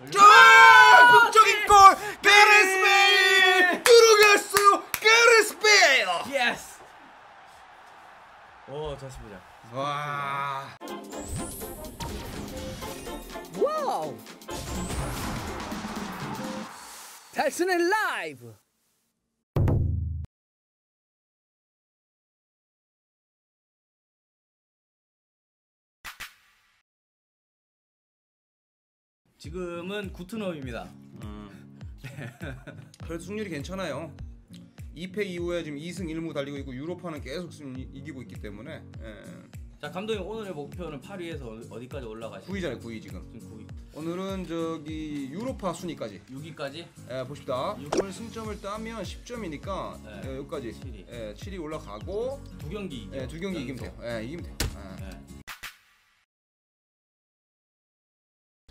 아, 극적인 골! 게레스 베일! 들어갔어요! 게레스 베일! 예스. 오 보자. 와. 와우! 달순의 라이브! 지금은 구트넘입니다. 그래도 승률이 괜찮아요. 2패 이후에 지금 2승 1무 달리고 있고 유로파는 계속 지금 이- 이기고 있기 때문에 예. 자 감독님 오늘의 목표는 8위에서 어디까지 올라가시죠? 9위잖아요 9위 지금 지금 9위. 오늘은 저기 유로파 순위까지 6위까지? 예, 봅시다 오늘 승점을 따면 10점이니까 네. 예, 여기까지 칠위. 예, 7위 올라가고 두 경기 이겨. 예, 두 경기 이기면. 돼요 예, 이기면 돼요 예. 네.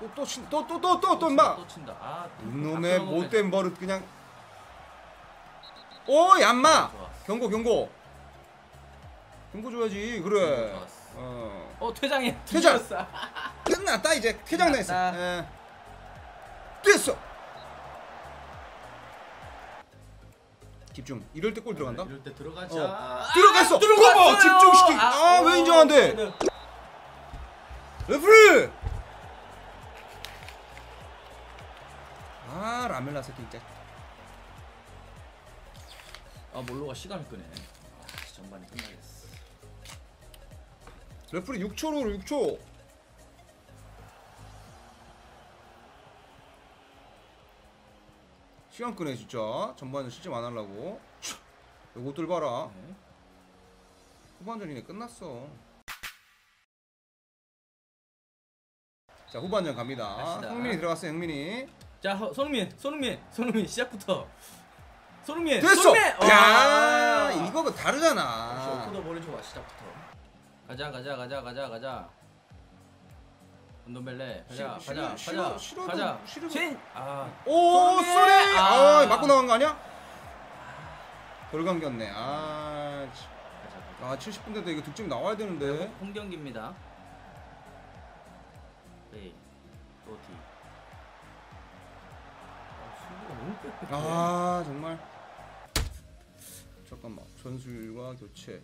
또또또또또또또 인마 또 친다. 아, 이놈의 다 못된 버릇 그냥 오 얌마. 경고 경고 경고 줘야지 그래. 어 어 퇴장해. 퇴장! 끝났다 이제 퇴장 끝났다. 예. 됐어 집중 이럴 때 골 들어간다 이럴 때 들어가자. 어. 아, 들어갔어! 그거 집중시키 아왜 인정 안돼 네. 레프리 아 라멜라 새끼 진짜. 아 몰데가 시간을 끄네. 아, 전반이 끝나겠어. 레프리 6초로 6초. 시간 끄네 진짜. 전반전 실점 안 하려고. 요것들 봐라. 네. 후반전이네 끝났어. 자 후반전 갑니다. 갑시다. 흥민이 들어갔어요 흥민이 자 허- 손흥민, 손흥민, 손흥민 시작부터. 손흥민. 됐어 손흥민! 야 와. 이거 그 다르잖아 쇼크도 보내줘봐 시작부터. 가자 가자 가자 가자 가자. 운동벨레 가자 싫어, 가자 싫어, 가자 싫어도- 가자. 싫어도- 신! 아오 손흥민! 쏘리 아 아. 맞고 나간 거 아니야? 덜 감겼네 아. 아 70분 돼도 이거 득점 나와야 되는데 홈 경기입니다. 네. 또 뒤. 아 정말 잠깐만 전술과 교체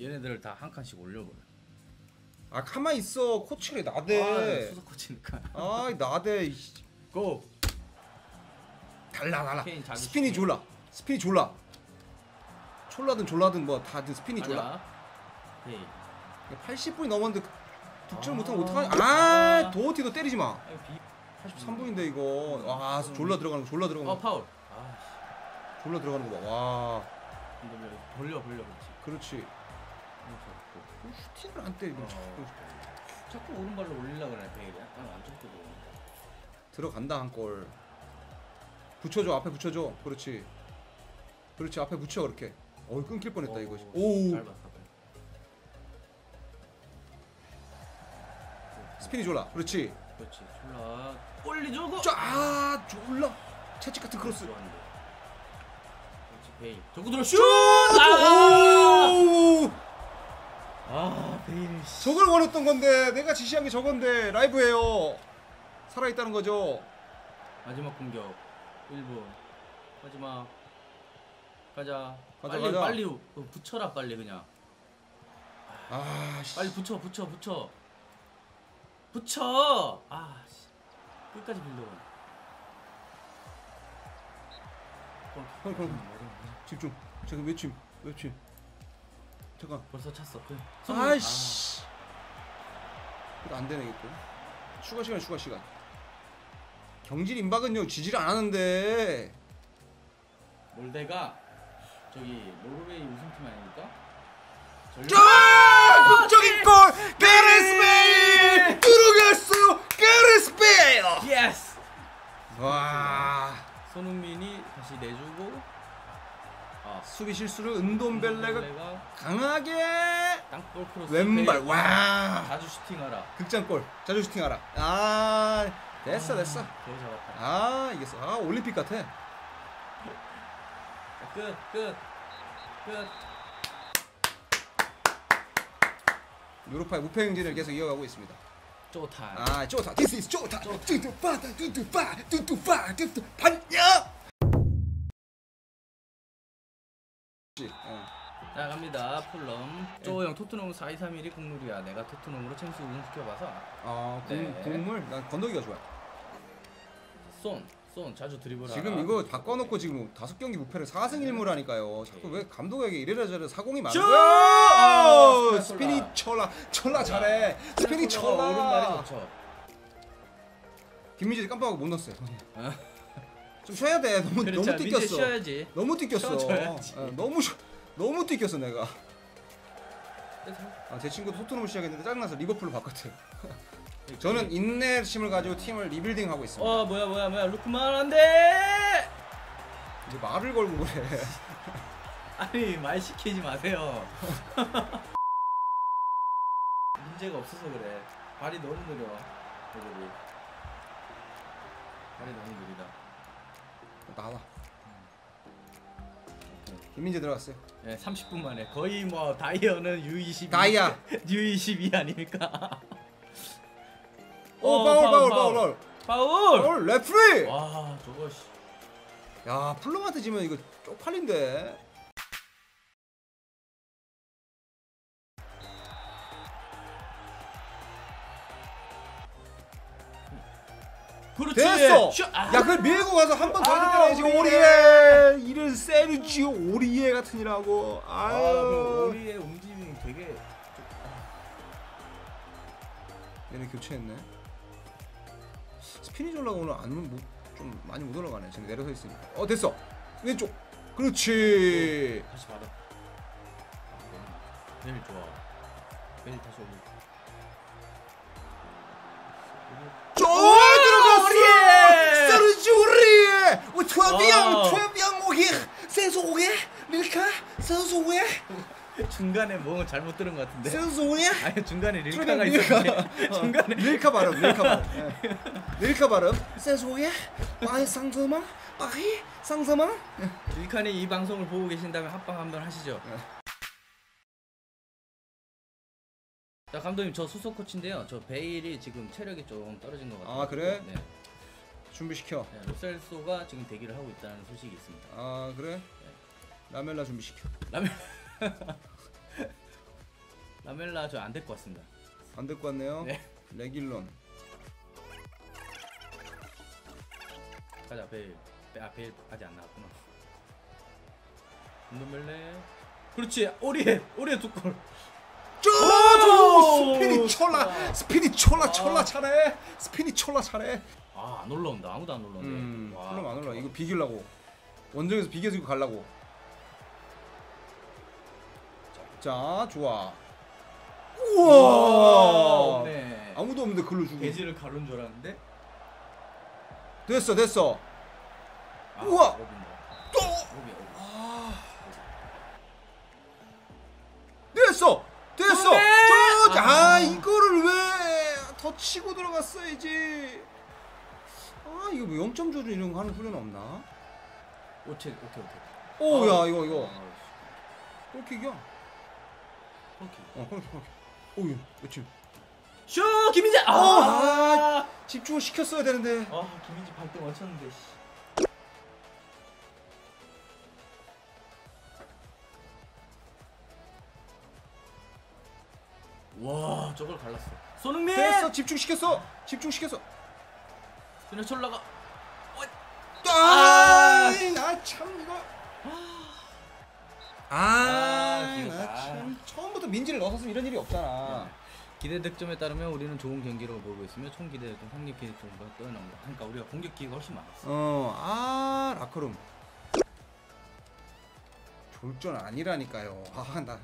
얘네들을 다 한 칸씩 올려버려. 아 가만 있어 코치를 아, 나대 수석 코치니까. 아 나대 이씨. 고. 달라 달라 케인 자기 스피니 스피니. 졸라 스피니 졸라 졸라든 졸라든 뭐 다들 스피니 졸라 가자. 헤이. 80분이 넘었는데 득점 아. 못하면 어떡하냐 아 도어티도 때리지 마 아니, 비. 83분인데 이거. 와 졸라 들어가는 거 졸라 들어가는 어 거. 파울. 아, 졸라 들어가는 거봐와. 왜 벌려 벌려 그렇지. 그렇지. 슈팅을 안 때리고 어. 자꾸 오른발로 올리려 그래 베일이. 약간 안쪽으로. 들어간다 한골. 붙여줘 앞에 붙여줘. 그렇지. 그렇지 앞에 붙여 그렇게. 어이 끊길 뻔했다 이거지 오 잘 봤다. 스피나졸라. 그렇지 그렇지. 졸라 올리주고. 쫙 졸라 채찍 같은 크로스. 그렇지 베일. 저거 들어 슛! 아! 오아 베일. 씨. 저걸 원했던 건데 내가 지시한 게 저건데 라이브예요 살아있다는 거죠 마지막 공격 1분 마지막 가자 가자, 빨리 가자. 빨리 어, 붙여라 빨리 그냥 아 씨. 빨리 붙여 붙여 붙여 붙여. 아 씨. 끝까지 빌려 형, 형, 형. 집중. 잠깐 외침 외침. 잠깐. 벌써 찼어. 그 아이씨. 이거 안 되네 또 추가 시간 추가 시간. 경질 임박은요 지지를 안 하는데. 아, 몰대가 저기 노르웨이 우승팀 아닙니까? 전력- 폭적인 골 가레스 베일. 들어갔어요 가레스 베일. 예스 와. 손흥민이 다시 내주고 아, 수비 실수를 은돔벨레가 강하게. 땅볼 크로스 왼발. 와. 자주 슈팅하라. 극장골. 자주 슈팅하라. 아 됐어 아, 됐어. 겨우 잡았다. 아 이겼어. 아 올림픽 같아. 끝끝끝. 유로파의 무패 행진을 계속 이어가고 있습니다. 쪼타. 아 좋다 this is 좋다 뚜뚜빠 뚜뚜빠 뚜뚜빠 뚜뚜 반야! 어. 자 갑니다. 풀럼. 쪼형 토트넘 4-2-3-1이 국룰이야. 내가 토트넘으로 챔스 우승시켜봐서. 아 국- 네. 국물 난 건더기가 좋아 손, 손 자주 드리블 지금 이거 바꿔놓고 지금 다섯 경기 무패를 4승 1무를 하니까요. 자꾸 왜 감독에게 이래라 저래 사공이 슛! 거야? 아, 스피니 철라 철라 잘해. 스피니 오른발이 철라 좋죠. 김민재 깜빡하고 못 넣었어요. 어? 좀 쉬어야 돼. 너무 그렇죠. 너무 뛰겼어. 쉬어야지. 너무 뛰겼어. 쉬어줘야지. 어, 너무 쉬- 너무 뛰겼어 내가. 그래서 아, 제 친구도 토트넘을 시작했는데 짜증나서 리버풀로 바꿨대요. 저는 인내심을 가지고 팀을 리빌딩 하고 있습니다. 어 뭐야 뭐야 뭐야. 루크만 안돼 이제 말을 걸고 그래. 아니 말 시키지 마세요. 문제가 없어서 그래. 발이 너무 느려 애들이. 발이 너무 느리다. 나와. 김민재 들어갔어요. 네, 30분 만에. 거의 뭐 다이어는 U22 다이아. U22 아닙니까 오 어, 파울 파울 파울, 파울. 파울. 파울! 파울 referee! 와 저거 씨. 야 플로마트 지면 이거 쪽팔린데. 그렇지. 됐어! 슛! 아. 야 그걸 밀고 가서 한 번더 아, 해야지 오리에. 오리에. 이런 세르지오 오리에 같은 이라고. 아, 그 아유. 우리의 움직임이 되게 얘네 교체했네 스피니졸라가 오늘 안좀 많이 못 올라가네. 지금 내려서 있으니까. 어 됐어. 왼쪽. 그렇지. 다시 받아. 아, 베일 좋아. 베일 다시 오고. 저! 들어갔어! 오 투아비앙 와. 투아비앙 오게 세소게 밀카? 세소게 중간에 뭐 잘못 들은 것 같은데. 세소게 아니 중간에 릴카가 릴카. 있었는데. 중간에 밀카 발음 밀카 발음 예. 밀카 발음 세소게 빠이 상서망 빠이 상서망 릴카님 이 방송을 보고 계신다면 합방 한번 하시죠. 네. 자 감독님 저 수석 코치인데요. 저 베일이 지금 체력이 좀 떨어진 것 같아요. 아, 그래? 네. 준비시켜 네, 로셀소가 지금 대기를 하고 있다는 소식이 있습니다. 아 그래 라멜라 준비시켜 라멜 라멜라 저 안 될 것 같습니다. 안 될 것 같네요 네. 레길론 가자 베일. 베- 아 베일 아직 안 나왔구나. 운동벨레. 그렇지 오리에 오리에 두 골. 쪼 스피니 오! 촐라 스피니 촐라 아. 촐라 차례 스피니 촐라 차례 아안 올라온다 아무도 안 올라오네. 음 와, 안 올라 이거 비기려고 원정에서 비겨주고 가려고 자 좋아 우와. 네. 아무도 없는데 글로 주고 돼지를 가른 줄 알았는데. 됐어 됐어 아, 우와. 로빈. 또 로빈, 로빈. 됐어 됐어 네! 저, 아 아. 이거를 왜더 치고 들어갔어야지 아 이거 뭐 0점 조준 이런 거 하는 훈련 없나 오케이 오케이 오케이. 오야 이거 이거 아, 골킥이야. 어 골킥 골킥 오유 그치 슈 김민재. 아. 아. 집중을 시켰어야 되는데 아 김민재 발등 얹혔는데. 씨. 와 저걸 갈랐어. 손흥민. 됐어 집중 시켰어 집중 시켰어 스네철라가. 처음부터 민지를 넣었으면 이런 일이 없잖아 기대 득점에 따르면 우리는 좋은 경기로 보고 있으며 총 기대 득점, 상립 기대 득점과 뛰어납니다. 그러니까 우리가 공격 기회가 훨씬 많았어. 어 아 라커룸 졸전 아니라니까요 아 나